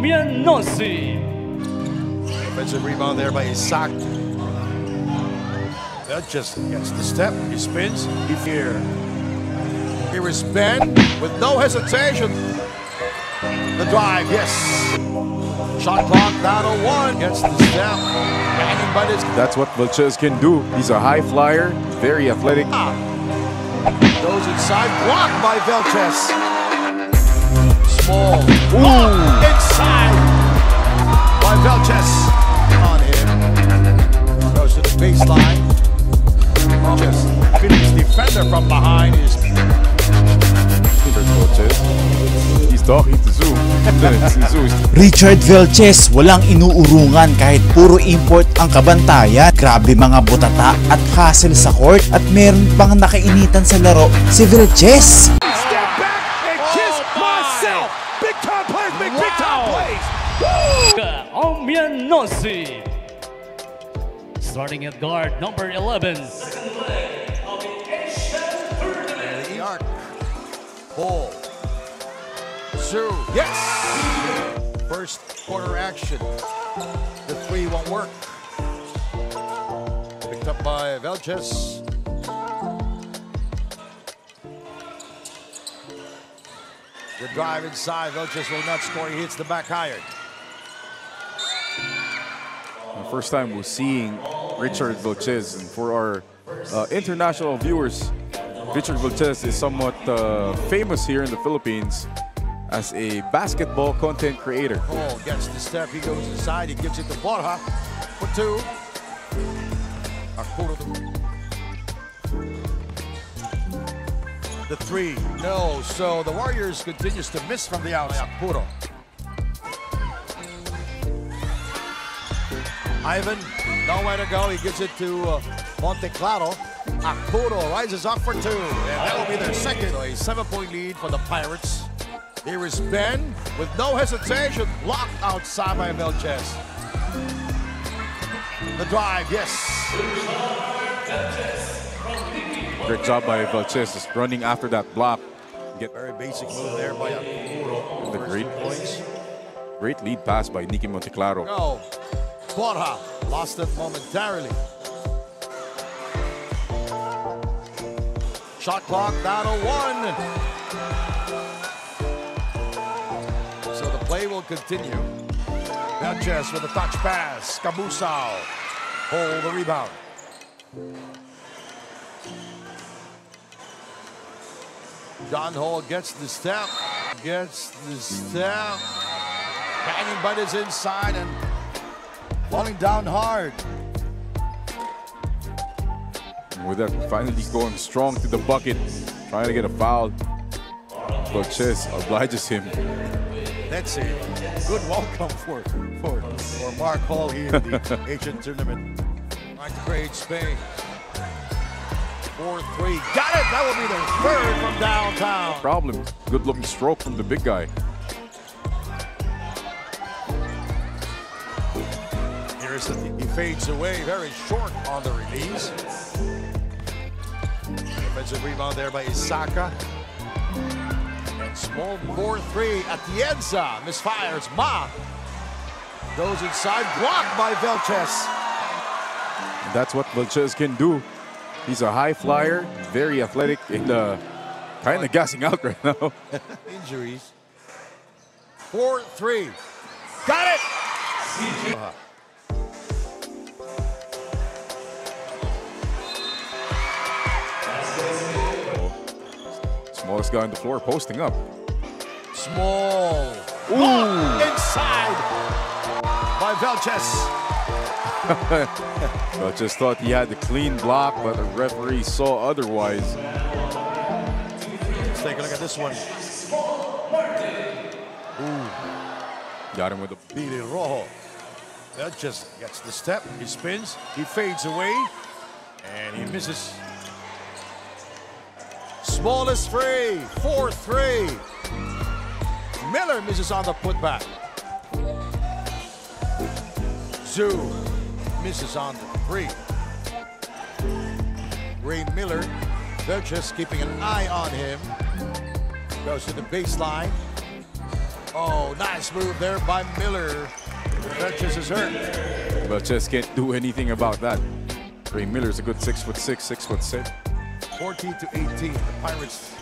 Omianosi. Offensive rebound there by Isaac. That just gets the step. He spins. He here. Here is Ben with no hesitation. The drive, yes. Shot clock down to one. Gets the step. Banging by. That's what Velchez can do. He's a high flyer, very athletic. Ah. Goes inside, blocked by Velchez. Small. Ooh. Blocked inside by Velches. On him. Goes to the baseline. Just Phillies defender from behind is. He's talking to Zoo. Richard Vilches walang inuurungan kahit puro import ang kabantayan. Grabe mga butata at hassle sa court at meron pang nakainitan sa laro si Vilches. Starting at guard number 11. And the arc. Ball. Zhu. Yes. First quarter action. The three won't work. Picked up by Velchez. The drive inside. Velchez will not score. He hits the back iron. First time we're seeing Richard Velchez. And for our uh, international viewers, Richard Velchez is somewhat uh, famous here in the Philippines as a basketball content creator. Cole gets the step. He goes inside. He gives it to Borja for two. The three, no. So the Warriors continues to miss from the outside. Arturo. Ivan, nowhere to go. He gives it to uh, Monteclaro. Arturo rises up for two. And that will be their second. So a seven-point lead for the Pirates. Here is Ben with no hesitation, blocked outside by Velchez. The drive, yes. Great job by Velchez just running after that block. Get Very basic move there by Arturo. The great- points. great lead pass by Nicky Monteclaro. No. Borja lost it momentarily. Shot clock down to one. So the play will continue. Velchez with a touch pass. Cabusao hold the rebound. John Hall gets the step. Gets the step. Banging is inside and falling down hard. With that, finally going strong to the bucket, trying to get a foul. Velchez obliges him. That's a good welcome for for, for Mark Hall here in the Asian tournament. To create space. 4-3. Got it! That will be their third from downtown. Problem. Good looking stroke from the big guy. Here's the, he fades away very short on the release. Defensive rebound there by Isaka. And small 4-3 at the Enza. Misfires. Ma goes inside, blocked by Velchez. That's what Velchez can do. He's a high flyer, very athletic, and uh, kind of gassing out right now. Injuries. 4-3. Got it! Uh, Smallest guy on the floor posting up. Small. Blocked Inside by Velchez. Just thought he had the clean block, but the referee saw otherwise. Let's take a look at this one. Ooh. Got him with a Billy Rojo. That just gets the step. He spins. He fades away. And he misses. Smallest free. 4-3. Miller misses on the putback. Zhu misses on the three. Ray Miller, they're just keeping an eye on him. Goes to the baseline. Oh, nice move there by Miller. Velchez is hurt. Velchez can't do anything about that. Ray Miller's a good six foot six, six foot six. 14 to 18. The Pirates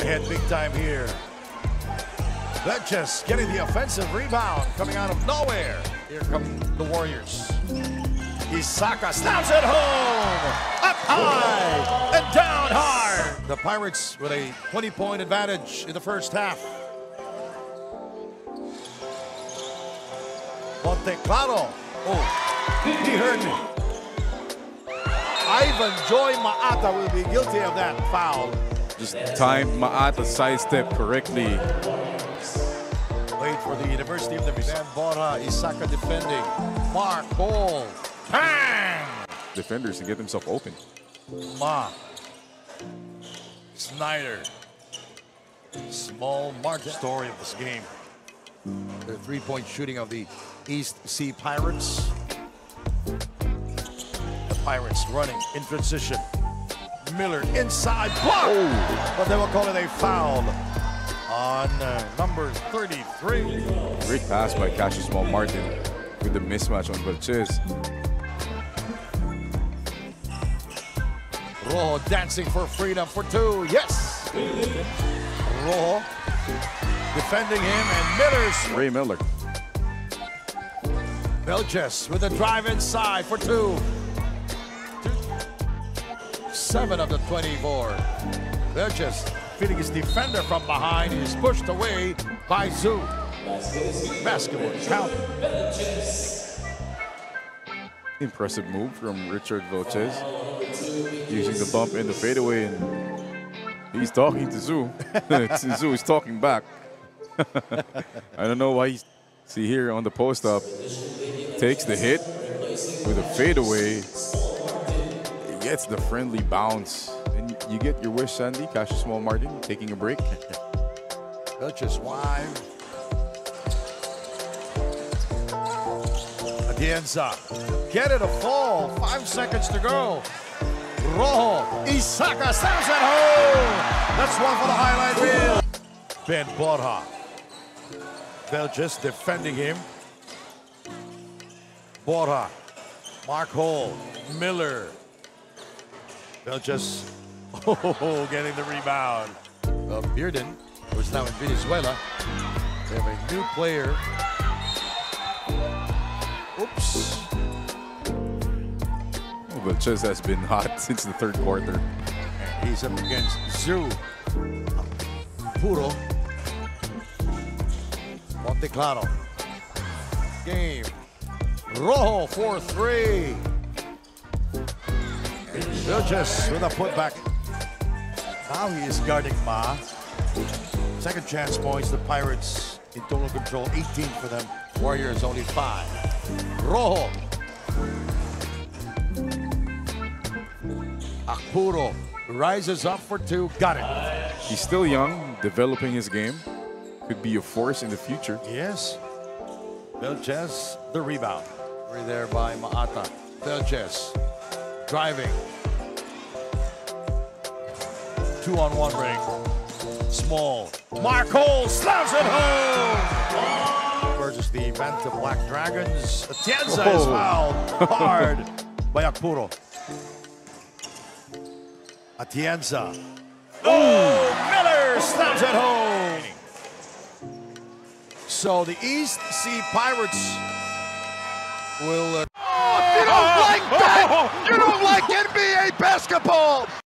ahead big time here. Velchez getting the offensive rebound coming out of nowhere. Here come the Warriors. Isaka snaps it home! Up high and down hard! The Pirates with a 20-point advantage in the first half. Monteclaro. Oh, he heard me. Ivan Joy Maata will be guilty of that foul. Just timed Maata sidestep correctly. Wait for the University of the Van Bora, Isaka defending. Mark Ball. Bang! Defenders to get themselves open. Ma. Snyder. Small margin story of this game. The three-point shooting of the East Sea Pirates. Pirates running in transition. Miller inside block. But they will call it a foul on uh, number 33. Great pass by Cassius Small Martin with the mismatch on Velchez. Rojo dancing for freedom for two. Yes. Rojo defending him and Miller's Ray Miller. Velchez with a drive inside for two. Seven of the 24. Velchez feeding his defender from behind. He is pushed away by Zhu. Basketball count. Impressive move from Richard Velchez. Using the bump in the fadeaway and he's talking to Zhu. Zhu is talking back. I don't know why he's see here on the post up. Takes the hit with a fadeaway. Gets the friendly bounce. And you get your wish, Sandy. Cassius Small Martin taking a break. Velchez wide. Atienza. Get it a fall. Five seconds to go. Rojo. Isaka snaps at home. That's one for the highlight reel. Ben Borja. They're just defending him. Borja. Mark Hall. Miller. Velchez. Oh, getting the rebound. Uh, Bearden, who's now in Venezuela. They have a new player. Oops. Velchez has been hot since the third quarter. And he's up against Zhu. Puro. Monteclaro. Game. Rojo for three. Velchez with a putback. Now he is guarding Ma. Second chance points. The Pirates in total control. 18 for them. Warriors only five. Rojo. Akpuro rises up for two. Got it. He's still young, developing his game. Could be a force in the future. Yes. Velchez, the rebound. Right there by Maata. Velchez driving. Two on one ring. Small. Mark Hall slams it home. Versus the Manta Black Dragons. Atienza is Oh. fouled hard by Akpuro. Atienza. Oh, Miller slams it home. So the East Sea Pirates will. Uh, oh, you don't like that, you don't like NBA basketball.